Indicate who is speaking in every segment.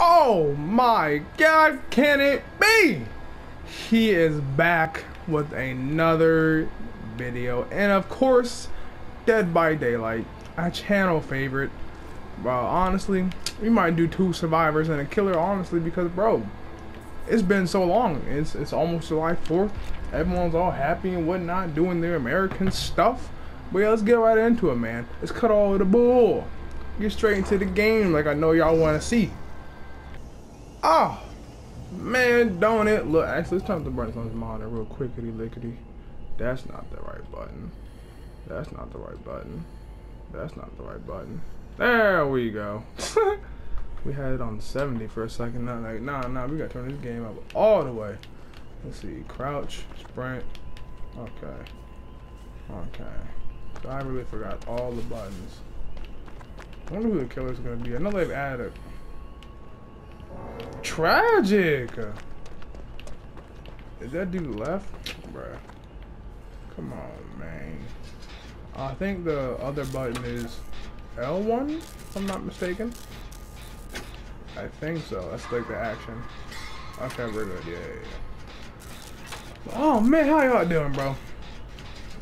Speaker 1: Oh my god, can it be? He is back with another video. And of course, Dead by Daylight, a channel favorite. Well, honestly, we might do two survivors and a killer, honestly, because, bro, it's been so long. It's, it's almost July 4th. Everyone's all happy and whatnot, doing their American stuff. But yeah, let's get right into it, man. Let's cut all of the bull. Get straight into the game like I know y'all want to see. Oh, man, don't it look. Actually, let's turn the brightness on this monitor real quickity lickety. That's not the right button. That's not the right button. That's not the right button. There we go. we had it on 70 for a second. Now, like, nah, nah, we gotta turn this game up all the way. Let's see, crouch, sprint. Okay. Okay. So I really forgot all the buttons. I wonder who the killer's gonna be. I know they've added Tragic! Is that dude left? Bruh. Come on, man. I think the other button is L1, if I'm not mistaken. I think so. That's like the action. Okay, we're good. Yeah, yeah, yeah. Oh, man, how y'all doing, bro?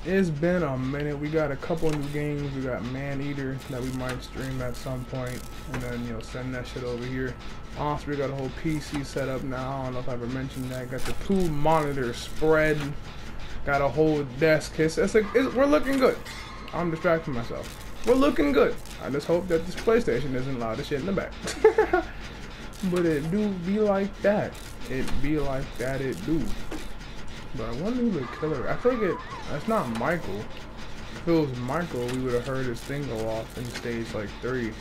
Speaker 1: It's been a minute. We got a couple new games. We got Maneater that we might stream at some point, and then you know send that shit over here. Also, we got a whole PC set up now. I don't know if I ever mentioned that. Got the two monitors spread. Got a whole desk. It's, it's, a, it's we're looking good. I'm distracting myself. We're looking good. I just hope that this PlayStation isn't loud as shit in the back. but it do be like that. It be like that. It do. But I wonder who the killer. I forget. That's not Michael. If it was Michael, we would have heard his thing go off in stage like three.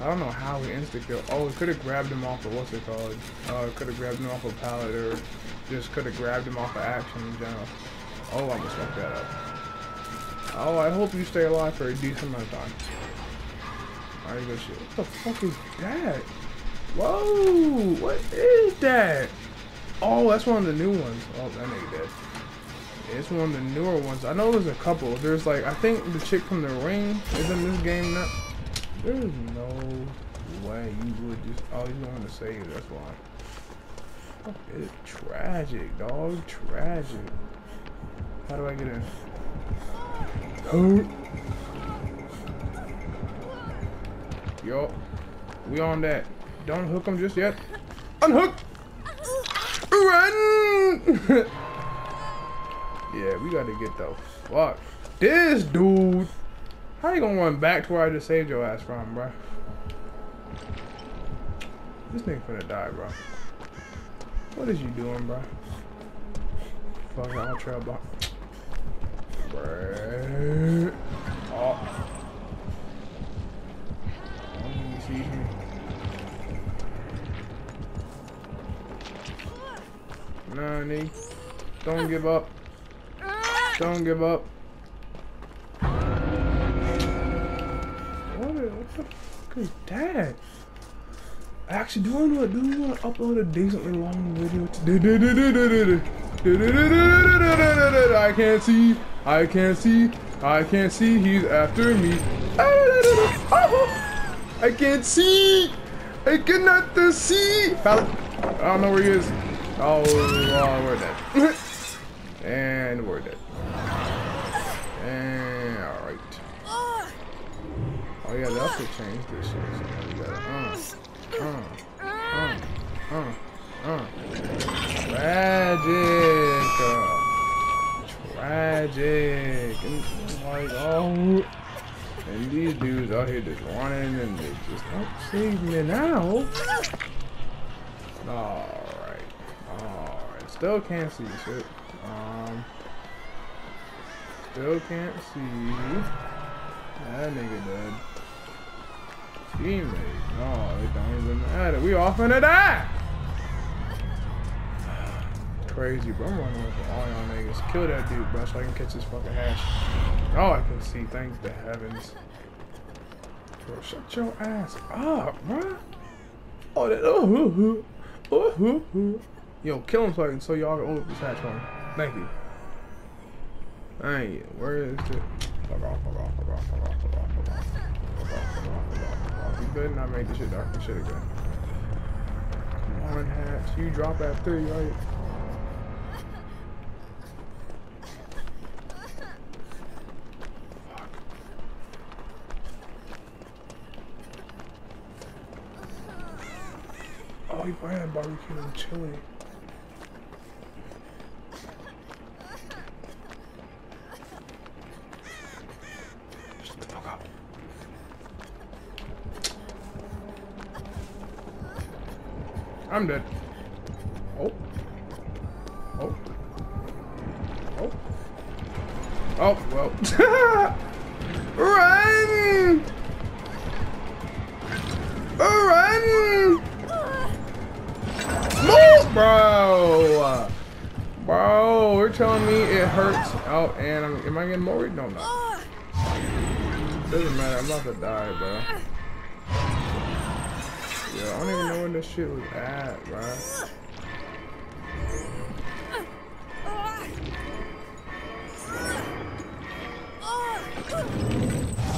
Speaker 1: I don't know how he insta killed. Oh, it could have grabbed him off of what's it called? Uh, could have grabbed him off of pallet or just could have grabbed him off of action in general. Oh, I almost fucked that up. Oh, I hope you stay alive for a decent amount of time. Alright, good shit. What the fuck is that? Whoa! What is that? Oh, that's one of the new ones. Oh, that nigga dead. it's one of the newer ones. I know there's a couple. There's like, I think the chick from the ring is in this game now. There's no way you would just, oh, you want to save, that's why. It's tragic, dog. Tragic. How do I get in? Oh. Yo, we on that. Don't hook him just yet. Unhook! Run! yeah, we gotta get the fuck. This dude. How you gonna run back to where I just saved your ass from, bro? This nigga finna die, bro. What is you doing, bro? Fuck, I'll trail block. Bruh. Oh. Nani. Don't give up. Don't give up. What, what the fuck is that? Actually, do I want, do you want to upload a decently long video? I can't see. I can't see. I can't see. He's after me. I can't see. I cannot see. I don't know where he is. Oh, uh, we're dead. and we're dead. And alright. Oh yeah, they also changed this shit. So we got uh, uh, uh, uh, uh. Tragic. Uh, tragic. And like, oh. And these dudes out here just running and they just don't save me now. All right. Oh. Still can't see shit. Um, still can't see. That nigga dead. Teammate. Oh, it don't even matter. We off into that. Crazy, bro. I'm running with all y'all niggas. Kill that dude, bro, so I can catch this fucking hatch. Oh, I can see. Thanks to heavens. Bro, shut your ass up, bro. Oh, that. Oh, oh, oh, oh, oh. Yo, kill him so, I can, so y'all can open this hatch for me. Thank you. It. Where is it? Fuck off, fuck off, fuck off, fuck off, fuck off, fuck off. Fuck off, fuck off, fuck off, better not make this shit dark. This shit again. unhatched. You drop at three, right? Oh, he buying barbecue and chili. I'm dead. Oh. Oh. Oh. Oh, well. Run! Run! Move, bro. Bro, you're telling me it hurts. Oh, and I'm, am I getting more? No, I'm not. Doesn't matter. I'm about to die, bro. Yeah, I don't even know where this shit was at, bro.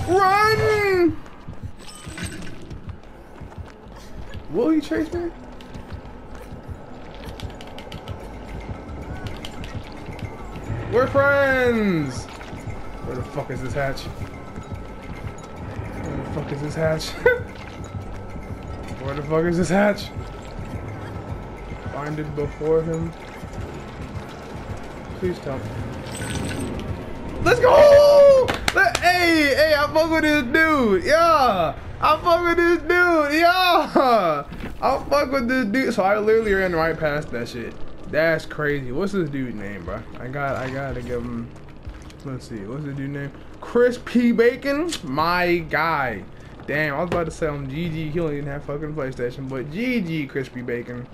Speaker 1: Run! Will he chase me? We're friends! Where the fuck is this hatch? Where the fuck is this hatch? Where the fuck is this hatch? Find it before him. Please tell me. Let's go! Let, hey, hey, I fuck with this dude. Yeah. I fuck with this dude. Yeah. I fuck with this dude. So I literally ran right past that shit. That's crazy. What's this dude's name, bro? I got, I gotta give him. Let's see. What's the dude name? Chris P. Bacon. My guy. Damn, I was about to say on GG. He only didn't have fucking PlayStation, but GG, Crispy Bacon.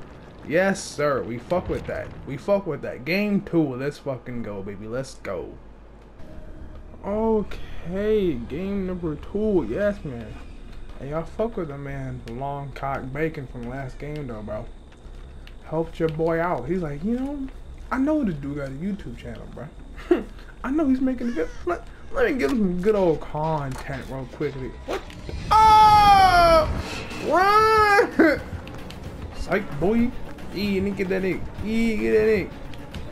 Speaker 1: Yes, sir. We fuck with that. We fuck with that. Game two. Let's fucking go, baby. Let's go. Okay, game number two. Yes, man. Hey, y'all fuck with the man, long cock bacon from last game though, bro. Helped your boy out. He's like, you know, I know this dude got a YouTube channel, bro. I know he's making a good. Let, let me give him some good old content real quickly. What? Run! Psych, boy. E, and get that egg. E, get that egg.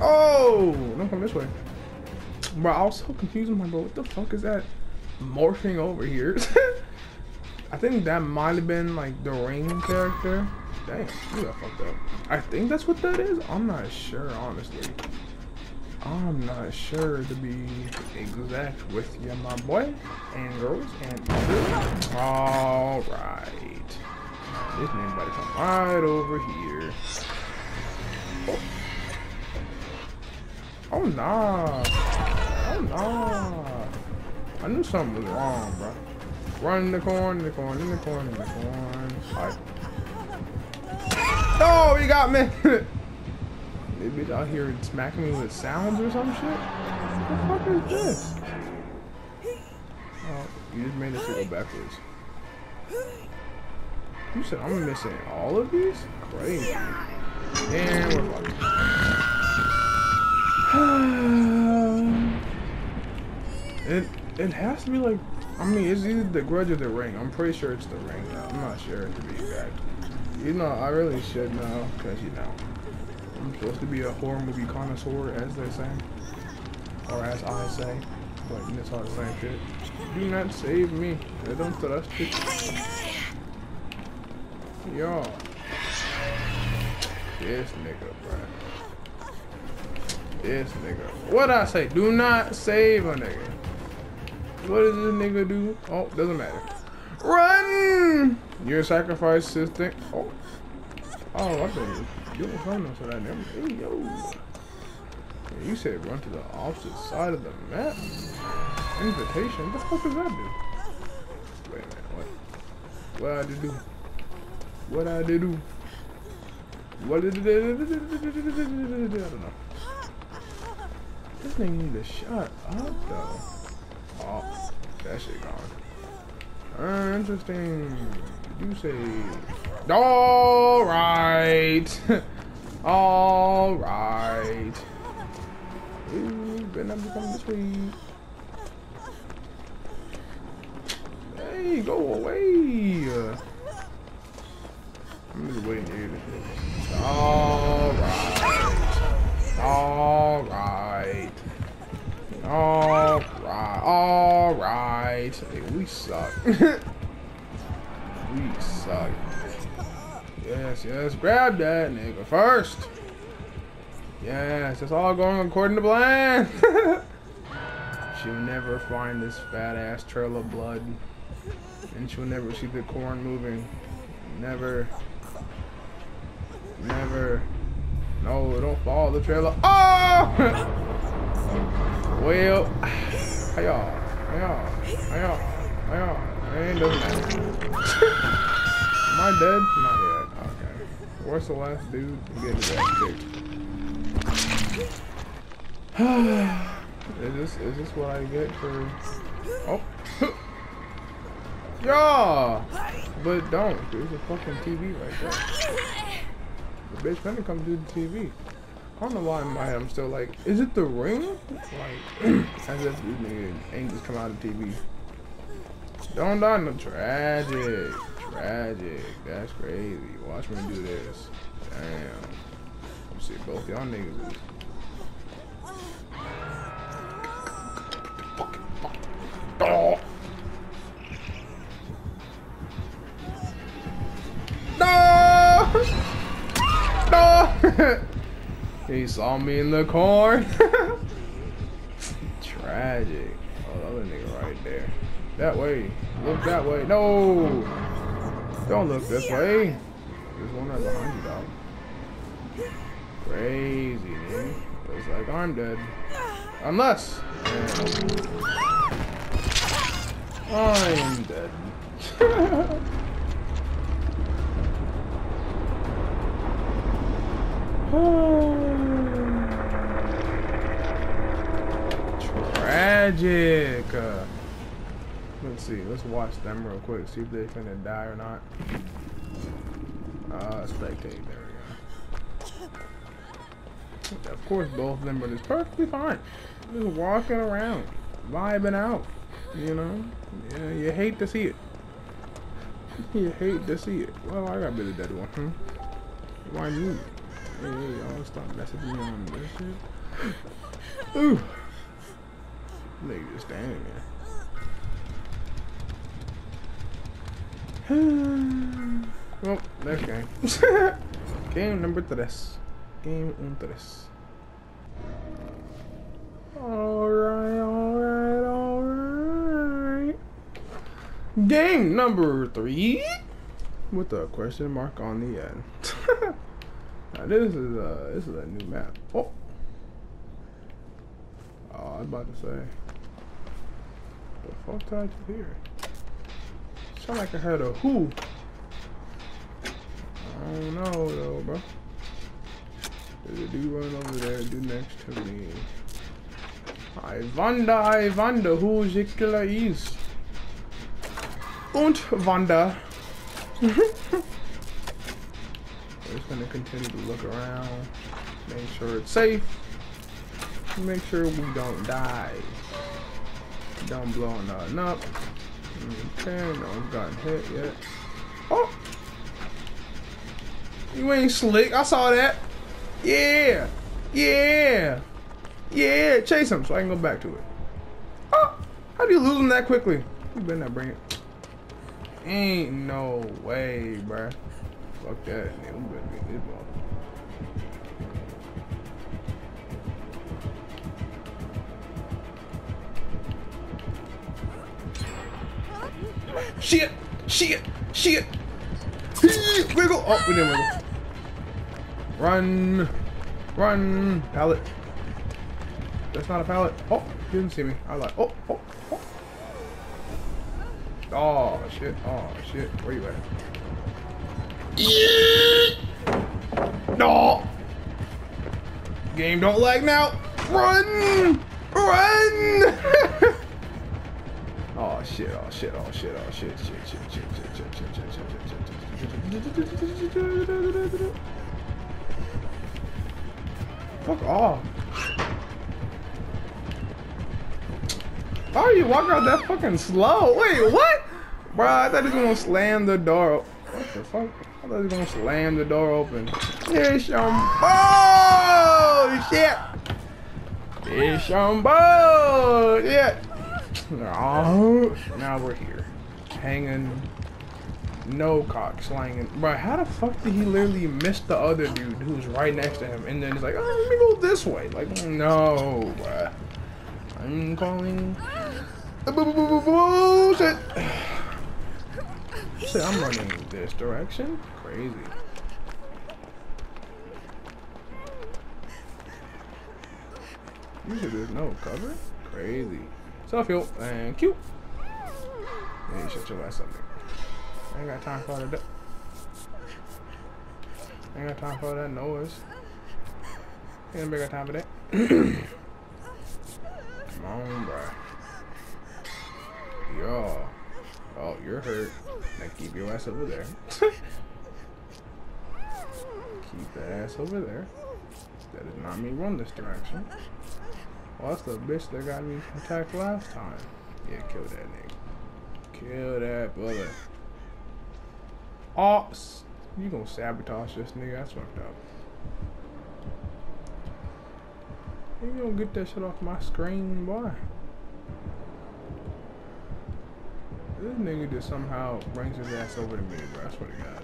Speaker 1: Oh! Don't come this way. Bro, I was so confused. I'm like, bro, what the fuck is that morphing over here? I think that might have been like the ring character. Dang, you got fucked up. I think that's what that is. I'm not sure, honestly. I'm not sure to be exact with you, my boy and girls and others. This name better come right over here. Oh, oh nah. Oh nah. I knew something was wrong, bro. Run in the corner, in the corner, in the corner, in the. Alright. Oh, he got me! this bitch out here smacking me with sounds or some shit? What the fuck is this? Oh, you just made it go backwards. You said I'm missing all of these? Crazy. And we're fucked. it it has to be like I mean it's either the grudge or the ring. I'm pretty sure it's the ring I'm not sure to be exact. You know, I really should know, because you know. I'm supposed to be a horror movie connoisseur, as they say. Or as I say. But it's all the same shit. Do not save me. I don't trust it. Yo. This nigga, bro. This nigga. What I say? Do not save a nigga. What does this nigga do? Oh, doesn't matter. Run! Your sacrifice system. Oh. Oh, I think you don't find no so that never. Hey, yo. Yeah, you said run to the opposite side of the map. Invitation? What the fuck does that do? Wait a minute. What? What I did do? What I did do? What did I don't know. This thing need to shut up though. Oh, that shit gone. Uh, interesting. You say. All right. All right. Ooh, better not be coming this way. Hey, go away. Hear this. Alright. Alright. Alright. Alright. Hey, we suck. we suck. Yes, yes. Grab that nigga first. Yes, it's all going according to plan. she'll never find this fat ass trail of blood. And she'll never see the corn moving. Never. Never. No, don't follow the trailer. Oh! well, how y'all? How y'all? How y'all? How y'all? It doesn't matter. Am I dead? Not yet. Okay. Where's the last dude? Getting his is this is this what I get for? Oh. yeah. But don't. There's a fucking TV right there. Bitch finna come do the TV. I don't know why in my head I'm still like, is it the ring? Like, as if these niggas ain't just come out of TV. Don't die no tragic. Tragic. That's crazy. Watch me do this. Damn. You see both y'all niggas Oh. He saw me in the corn. Tragic. Oh, the other nigga right there. That way. Look that way. No! Don't look this way. There's one right behind you, dog. Crazy, man. Looks like I'm dead. Unless. Ah! I'm dead. Tragic. Uh, let's see. Let's watch them real quick. See if they finna die or not. Uh, spectate. There we go. Of course, both of them are just perfectly fine. Just walking around, vibing out. You know, yeah, you hate to see it. You hate to see it. Well, I got bit of dead one. Hmm? Why me? Hey, y'all stop messaging me on this shit. Ooh. Nigga just standing there. well, next game. game number tres. Game un tres. Alright, alright, alright. Game number three. With a question mark on the end. Now this is a this is a new map. Oh, oh, I was about to say. The fuck did you hear? Sound like I heard a who. I don't know though, bro. There's a dude run over there, dude next to me. I wonder, I wonder who Zikla is. Und wonder. We're just gonna continue to look around, make sure it's safe, make sure we don't die. Don't blow nothing up. Okay, no one's gotten hit yet. Oh! You ain't slick. I saw that. Yeah! Yeah! Yeah! Chase him so I can go back to it. Oh! How do you lose him that quickly? You better not bring it. Ain't no way, bruh. Fuck that. Man, we better get this ball. Shit! Shit! Shit! Wiggle! Oh, we didn't wiggle. Run! Run! Pallet. That's not a pallet. Oh, you didn't see me. I like. Oh, oh, oh. Oh, shit. Oh, shit. Where you at? No. Game don't lag now. Run! Run! oh shit, oh shit, oh shit, oh shit, shit, shit, shit, shit, shit, shit, shit, shit, shit, shit. Fuck off. Why are you walking out that fucking slow? Wait, what? Bro, I thought he was gonna slam the door. What the fuck? I thought he was gonna slam the door open. It's your oh shit! It's your! Yeah. Oh, now we're here, hanging. No cock slanging. Bro, how the fuck did he literally miss the other dude who's right next to him? And then he's like, oh, let me go this way. Like, no. I'm calling. Bullshit. Shit, I'm running this direction. Crazy. Usually there's no cover. Crazy. Self heal and cute. Yeah, you shut your ass up. I ain't got time for that. I ain't got time for that noise. Ain't got time for that. Come on, bro. Yo. Oh, you're hurt. Now keep your ass over there. keep that ass over there. That is not me run this direction. Well, that's the bitch that got me attacked last time. Yeah, kill that nigga. Kill that brother. Oh, you gonna sabotage this nigga? That's fucked up. You gonna get that shit off my screen, boy. This nigga just somehow brings his ass over to me, bro. I swear to God.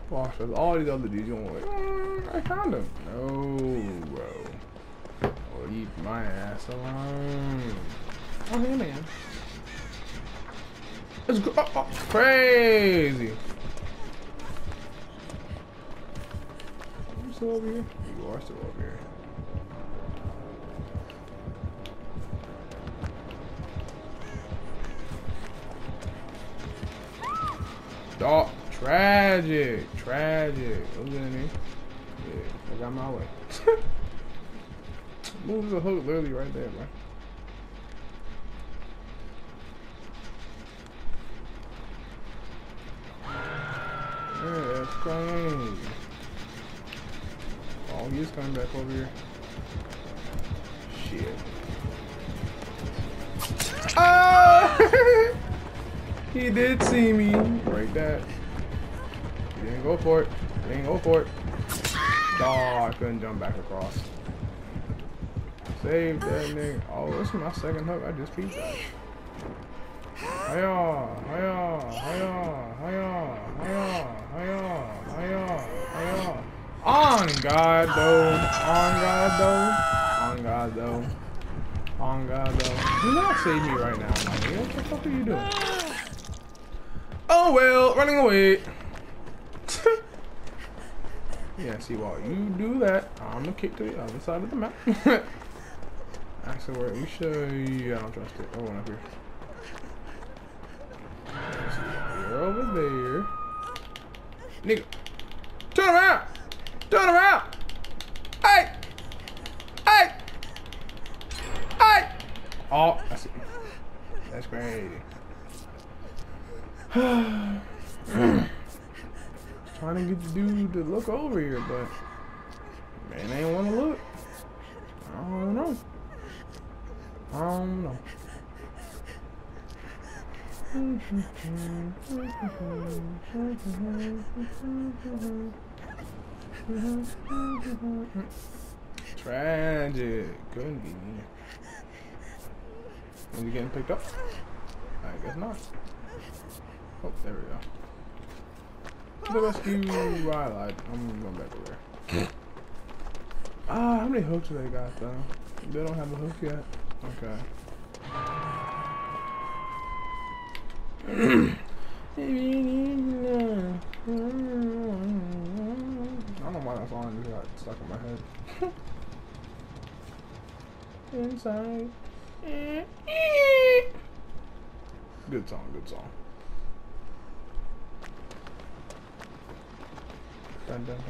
Speaker 1: Watch, all these other dudes you going like, mm, I found him. No, bro. Leave my ass alone. Oh, hey, man. Let's go. Oh, oh, crazy. You still over here? You are still over here. Oh, tragic, tragic. Look at me. Yeah, I got my way. Moves the hook literally right there, man. Yeah, that's crazy. Oh, he's coming back over here. Shit. Oh! He did see me. Break that. He didn't go for it. He didn't go for it. Oh, I couldn't jump back across. Save that nigga. Oh, this is my second hook. I just beat that. Hiya, hiya, hiya, hiya, hiya, hiya, hiya, hiya. On God though. On God though. On God though. On God though. Do not save me right now, my nigga. What the fuck are you doing? Oh well, running away. yeah, see, while you do that, I'm gonna kick to the other side of the map. Actually, wait, we. Yeah, I don't trust it. Oh, one up here. You're over there. Nigga. Turn around! Turn around! Hey! Hey! Hey! Oh, I see. That's crazy. Trying to get the dude to look over here, but man ain't want to look. I don't know. Don't know. Tragic. Couldn't be me. Getting picked up? I guess not. Oh, there we go. The rescue. I lied. I'm going back over there. Ah, how many hooks do they got though? They don't have a hook yet. Okay. I don't know why that song just got stuck in my head. Inside. Good song, good song. Dun, dun, dun,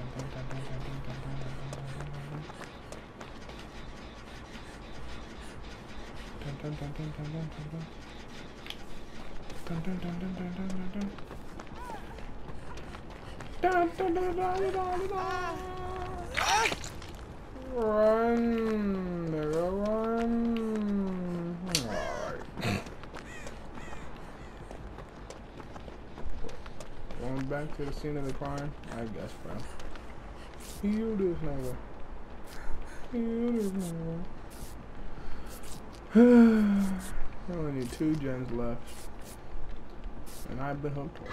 Speaker 1: dun dun dun dun dun dun dun. Dun dun dun dun dun dun dun dun. Dun dun dun dun dun dun. Run, nigga, run. Alright. Going back to the scene of the crime? I guess, bro. You do, nigga. You do, nigga. I only need two gens left. And I've been hooked twice.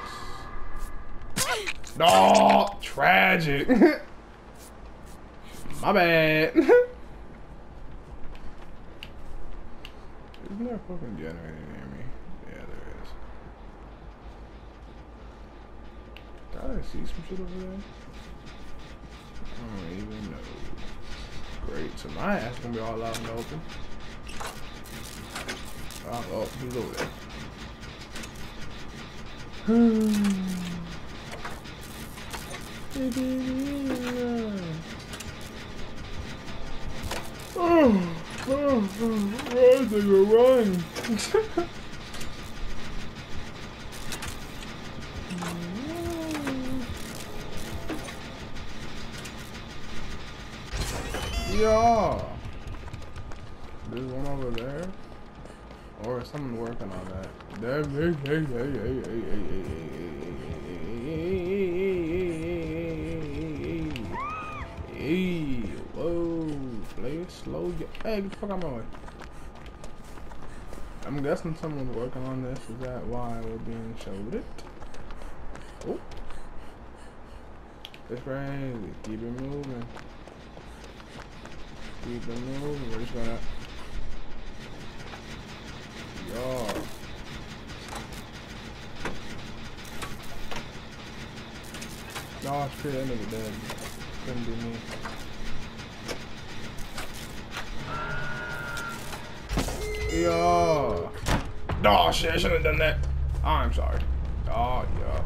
Speaker 1: Oh, tragic. My bad. Isn't there a fucking generator near me? Yeah, there is. Did I see some shit over there? I don't even know. Great, so my ass gonna be all out in the open. Oh, oh, he's over there. oh, oh, oh, run, run. Yeah. working on that. Hey, whoa, play slow. Hey, get the fuck out of my way. I'm guessing someone's working on this. Is that why we're being showed it? Oh. It's crazy. Keep it moving. Keep it moving. We're just gonna No, shit, that nigga dead. Couldn't be me. Yo. Oh shit, I shouldn't have done that. I'm sorry. Oh yeah.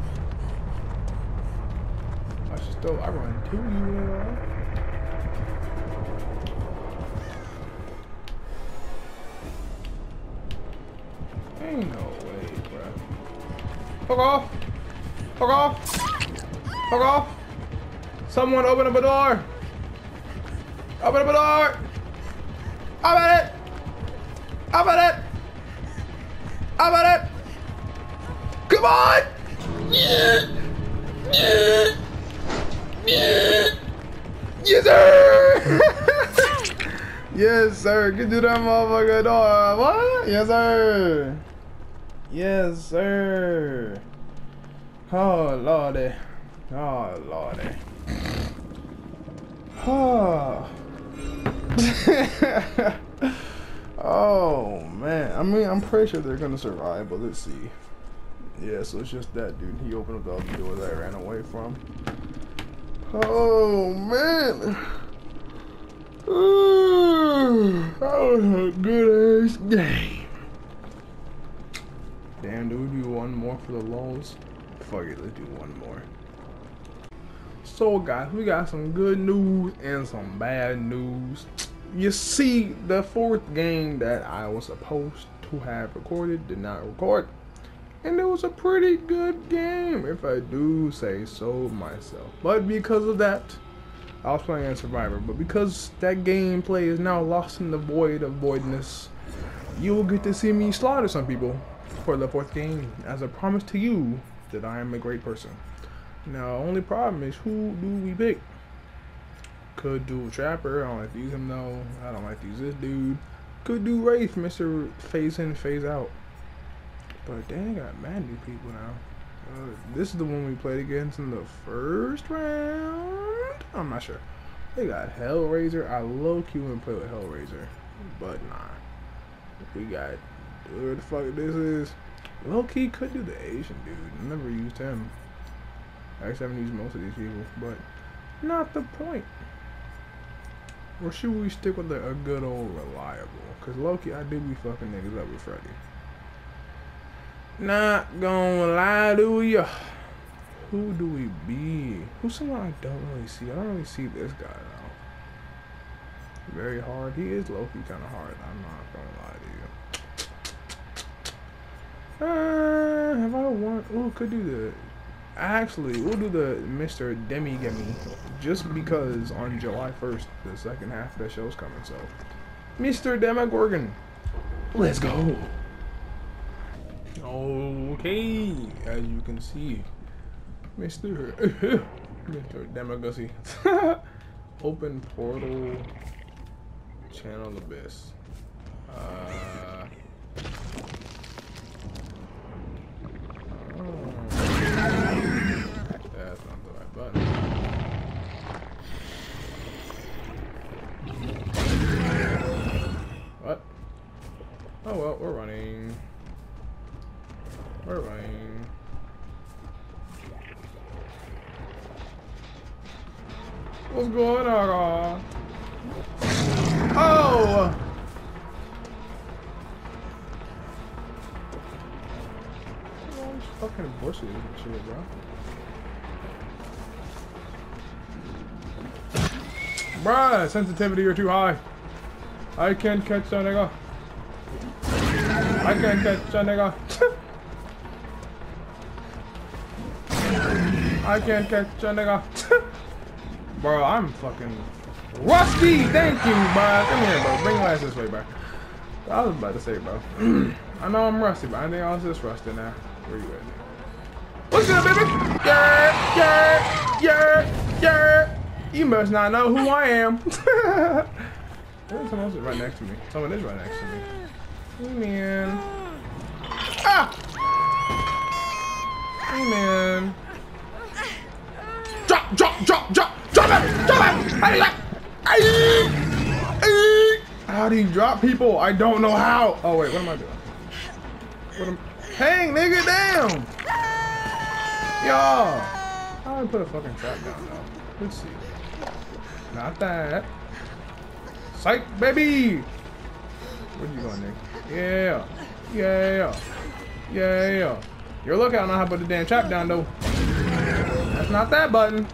Speaker 1: I should still I run to you. Ain't no way, bro. Fuck off! Fuck off! Fuck off! Someone open up a door! Open up a door! I'm at it! I'm at it! I'm at it! Come on! Yes, sir! yes, sir. Get to that motherfucker door. What? Yes, sir. Yes, sir. Oh, lordy. Oh, lordy. Oh. oh, man. I mean, I'm pretty sure they're to survive, but let's see. Yeah, so it's just that dude. He opened up the other door that I ran away from. Oh, man. Ooh, that was a good ass game. Damn, do we do one more for the lulls? Fuck it, let's do one more. So guys, we got some good news and some bad news. You see, the fourth game that I was supposed to have recorded did not record. And it was a pretty good game, if I do say so myself. But because of that, I was playing Survivor. But because that gameplay is now lost in the void of voidness, you will get to see me slaughter some people for the fourth game as a promise to you that I am a great person. Now, only problem is who do we pick? Could do Trapper. I don't like to use him though. I don't like to use this dude. Could do Wraith, Mr. Phase in, Phase out. But then they got mad new people now. Uh, this is the one we played against in the first round. I'm not sure. They got Hellraiser. I low key wouldn't play with Hellraiser, but nah. We got where the fuck this is. Low key could do the Asian dude. I never used him. Actually, I haven't used most of these people, but not the point. Or should we stick with a, a good old reliable? Cause Loki, I do be fucking niggas up with Freddy. Not gonna lie to ya. Who do we be? Who's someone I don't really see? I don't really see this guy though. Very hard. He is Loki kind of hard. I'm not gonna lie to you. Uh, have I won? Oh, could do the. Actually, we'll do the Mr. Demi Gimme just because on July 1st, the second half of the show's coming. So, Mr. Demogorgon, let's go. Okay, as you can see, Mr. Mr. Demagosi. Open portal. Channel Abyss. Uh, Bruh, sensitivity you're too high. I can't catch that nigga. I can't catch that nigga. I can't catch that nigga. bro, I'm fucking rusty. Thank you, bro. Come here, bro. Bring your ass this way, bro. I was about to say, bro. I know I'm rusty, but I think I was just rusty now. Where you at? What's up, baby? Yeah, yeah, yeah, yeah. You must not know who I am. Someone else right next to me. Someone is right next to me. Hey, man. Ah! Hey, man. Drop, drop, drop, drop, drop it, drop it. How do you, how do you drop people? I don't know how. Oh, wait, what am I doing? What am, hang, nigga, down. Y'all. How do I put a fucking trap down, though? Let's see. Not that. Psych, baby! Where you going, Nick? Yeah. Yeah. Yeah. You're looking, I don't know how to put the damn trap down, though. That's not that button.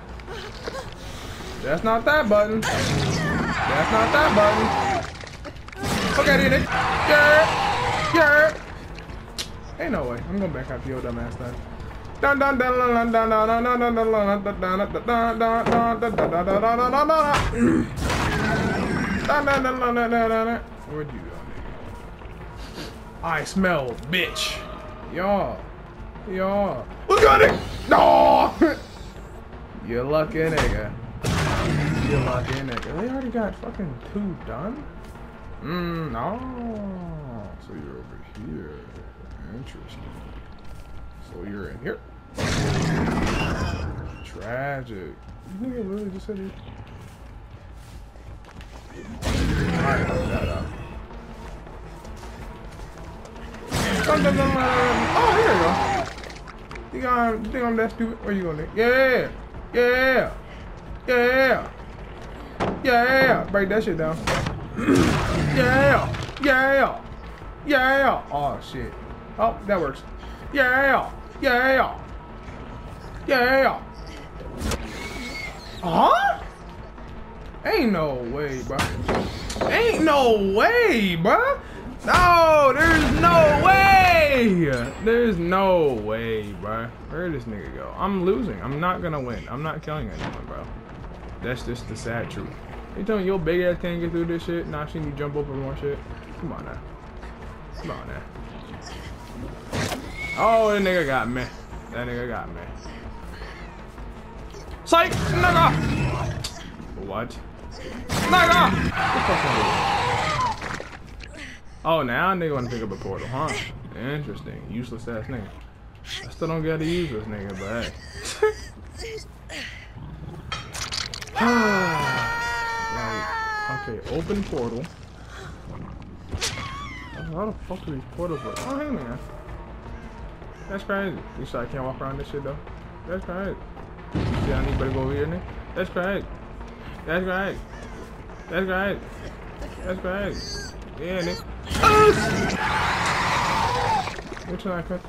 Speaker 1: That's not that button. That's not that button. Okay, Nick. Yeah. Yeah. Ain't no way. I'm going back after your dumb ass then. Where'd you go, nigga? I smell bitch. Y'all. Y'all. What's going on? No! You lucky nigga. You lucky nigga. They already got fucking two done? Mmm, no. So you're over here. Interesting. So you're in here. Tragic. You think it really just said it? Alright, fuck that up. Oh, here you go. You got, you think I'm that stupid? Where you going? Yeah, yeah, yeah, yeah. Break that shit down. yeah, yeah, yeah. Oh shit. Oh, that works. Yeah, yeah, yeah. Huh? Ain't no way, bro. Ain't no way, bro. No, there's no way. There's no way, bro. Where'd this nigga go? I'm losing. I'm not gonna win. I'm not killing anyone, bro. That's just the sad truth. You telling me your big ass can't get through this shit? Not seeing you jump over more shit? Come on now. Come on now. Oh, that nigga got me. That nigga got me. Psych, nigga! What? Nigga! Oh, now I nigga wanna pick up a portal, huh? Interesting. Useless ass nigga. I still don't get to use this nigga, but hey. like, okay, open portal. How the fuck do these portals work? Oh, hey, man. That's crazy. You sure I can't walk around this shit, though? That's crazy. You see anybody go over here, nigga? That's crazy. That's crazy. That's crazy. That's crazy. Yeah, nigga. Which one I cut?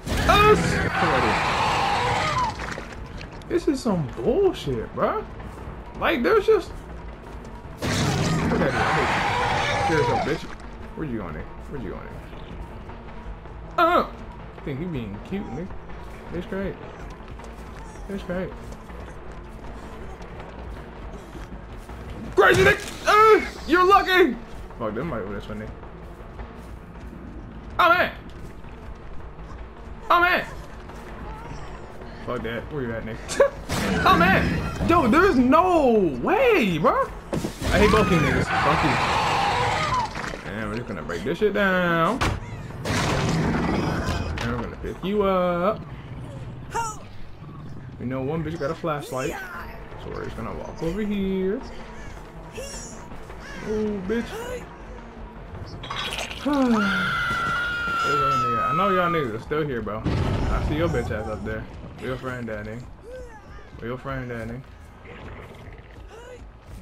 Speaker 1: This is some bullshit, bro. Like, there's just... Look at me. Here's a bitch. Where you going, Nick? Where you going, Nick? Uh! I think he being cute, Nick. It's great. It's great. Crazy Nick! Uh, you're lucky! Fuck, them might go this one, Nick. Oh man! Oh man! Fuck that. Where you at, Nick? oh man, yo, there's no way, bro. I hate both you niggas. Fuck you. And we're just gonna break this shit down. And we're gonna pick you up. You know, one bitch got a flashlight. So we're just gonna walk over here. Oh, bitch. I know y'all niggas are still here, bro. I see your bitch ass up there. Your friend, Danny? Where your friend, Danny?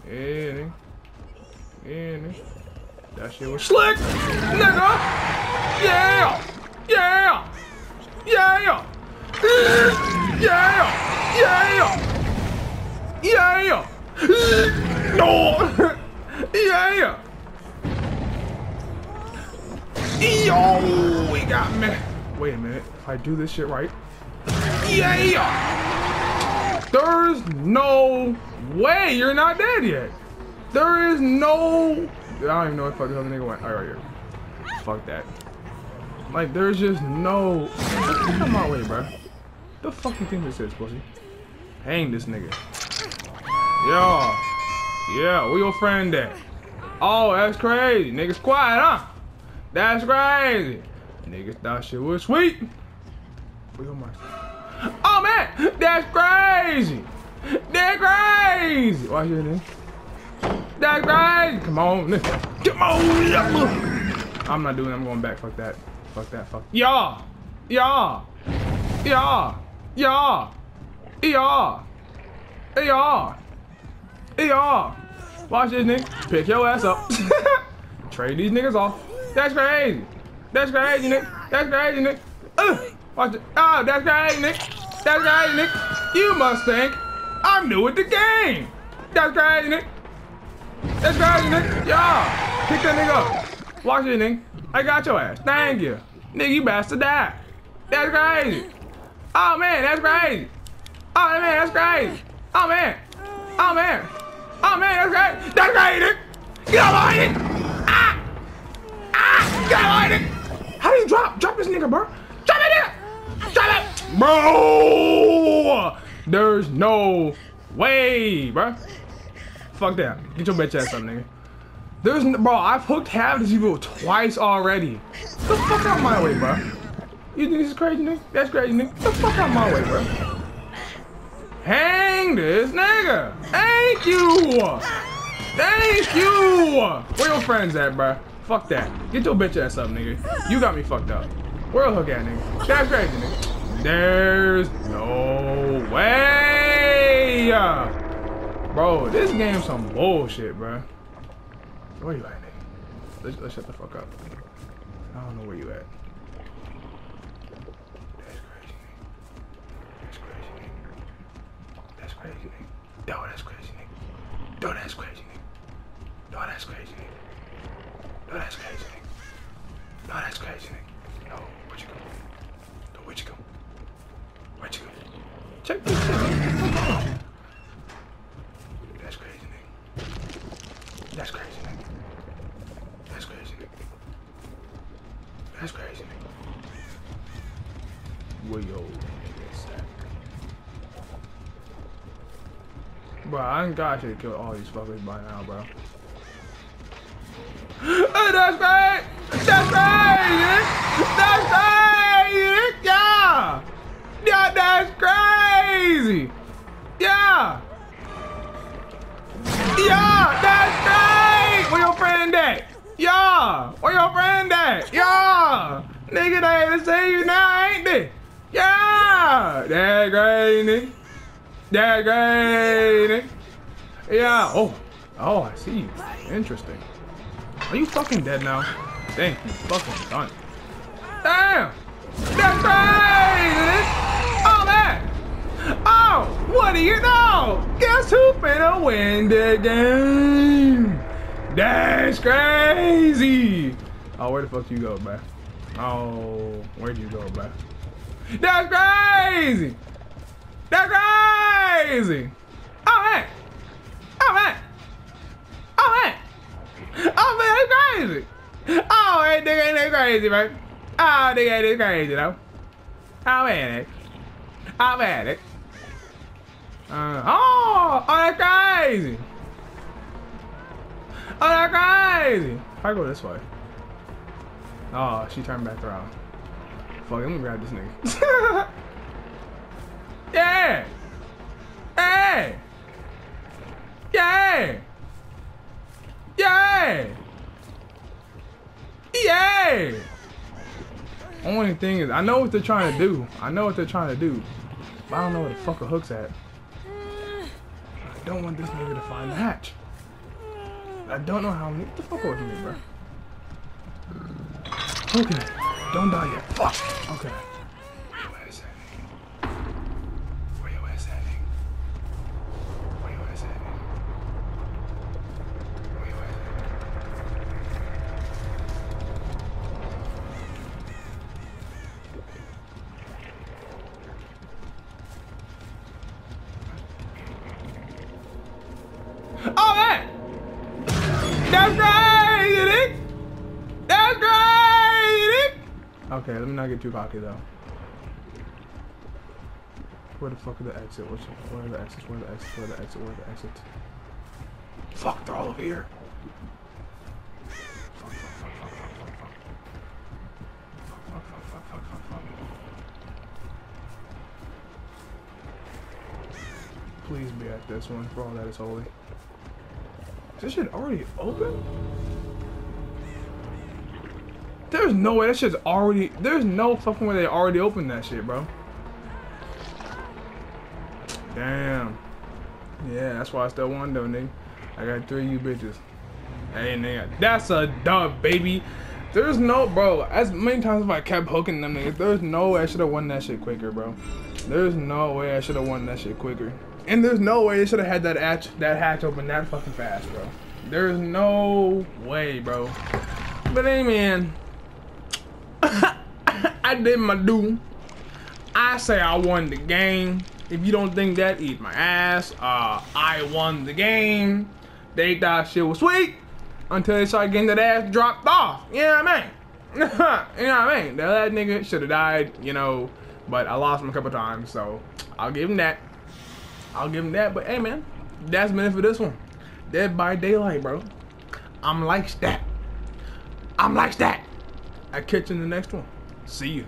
Speaker 1: Yeah, Yeah, That shit was slick, nigga. Yeah, yeah, yeah, yeah, yeah, yeah. No, yeah. Yo, we got me. Wait a minute. If I do this shit right. Yeah! There's no way you're not dead yet. There is no... I don't even know if the hell the nigga went. All right, here. Fuck that. Like, there's just no... Come my way, bro. The fuck you think this is, pussy? Hang this nigga. Yo. Yeah, where your friend at? Oh, that's crazy. Niggas quiet, huh? That's crazy. Niggas thought shit was sweet. Oh man, that's crazy. That's crazy. Watch this, nigga. That's crazy. Come on, nigga. Come on. I'm not doing it. I'm going back. Fuck that. Fuck that. Fuck. Yeah. Yeah. Yeah. Yeah. Yeah. Yeah. Yeah. Watch this, nigga. Pick your ass up. Trade these niggas off. That's crazy. That's crazy, Nick. That's crazy, Nick. Uh, watch it. Oh, that's crazy, Nick. That's crazy, Nick. You must think I'm new at the game. That's crazy, Nick. That's crazy, Nick. Yeah. Pick that nigga up. Watch it, Nick. I got your ass. Thank you. Nigga, you bastard die. That's crazy. Oh, man, that's crazy. Oh, man, that's crazy. Oh, man. Oh, man. Oh, man, that's crazy. That's Nick. Get on it. Ah! Ah! Get it! How do you drop? Drop this nigga, bro. Drop it there! Drop it! Bro! There's no way, bro. Fuck that. Get your bitch ass up, nigga. There's, bro, I've hooked half these people twice already. Get the fuck out my way, bro. You think this is crazy, nigga? That's crazy, nigga. Get the fuck out my way, bro. Hang this nigga. Thank you. Thank you. Where your friends at, bro? Fuck that. Get your bitch ass up, nigga. You got me fucked up. Where hook at, nigga? That's crazy, nigga. There's no way. Bro, this game's some bullshit, bro. Where you at, nigga? Let's, let's shut the fuck up. I don't know where you at. Yo, that's crazy. Yo, that's crazy, nigga. Yo, that's crazy, nigga. No, that's crazy. No, that's crazy. No, where'd you go? No, where'd you go? Where'd you go? Check this shit. That's crazy, nigga. That's crazy, nigga. That's crazy, nigga. That's crazy, nigga. Where yo Bro, I ain't got to kill all these fuckers by now, bro. Oh, that's right! That's right! That's right! Yeah! Yeah, that's crazy! Yeah! Yeah, that's right! Where your friend at? Yeah! Where your friend at? Yeah! Nigga, they ain't to see you now, ain't they? Yeah! That's crazy. That's crazy. Yeah. Oh. Oh, I see you. Interesting. Are you fucking dead now? Thank you fucking done. Damn! That's right! Oh man! Oh, what do you know? Guess who finna win the game? That's crazy! Oh, where the fuck do you go, bruh? Oh, where'd you go, bruh? That's crazy! That's crazy! Oh man! Oh man! Oh man! Oh man, that's crazy. Oh, that nigga ain't that crazy, man. Oh, nigga ain't that crazy though. Oh man, had it. Uh, oh, oh, that's crazy. Oh, that's crazy. If I go this way. Oh, she turned back around. Fuck, let me grab this nigga. yeah. Hey. Yeah. Yeah. Yeah. Only thing is, I know what they're trying to do. I know what they're trying to do. But I don't know where the fuck a hook's at. I don't want this nigga to find the hatch. I don't know how many. The fuck away from me, bro. Okay. Don't die yet. Fuck. Okay. Too cocky though. Where the fuck are the exit? Where's, where are the exits? Where are the exits? Where are the exits? Where are the exits? Fuck, they're all over here. Please be at this one for all that is holy. Is this shit already open? There's no way that shit's already. There's no fucking way they already opened that shit, bro. Damn. Yeah, that's why I still won though, nigga. I got three you bitches. Hey, nigga, that's a dub, baby. There's no, bro. As many times as I kept hooking them niggas, there's no way I should have won that shit quicker, bro. There's no way I should have won that shit quicker. And there's no way they should have had that hatch, that hatch open that fucking fast, bro. There's no way, bro. But hey, man, I did my do. I say I won the game. If you don't think that, eat my ass. Uh, I won the game. They thought shit was sweet until they started getting that ass dropped off. You know what I mean? you know what I mean? That nigga should have died, you know, but I lost him a couple times, so I'll give him that. I'll give him that. But hey, man, that's been it for this one. Dead by Daylight, bro. I'm like that. I'm like that. I catch you in the next one. See you.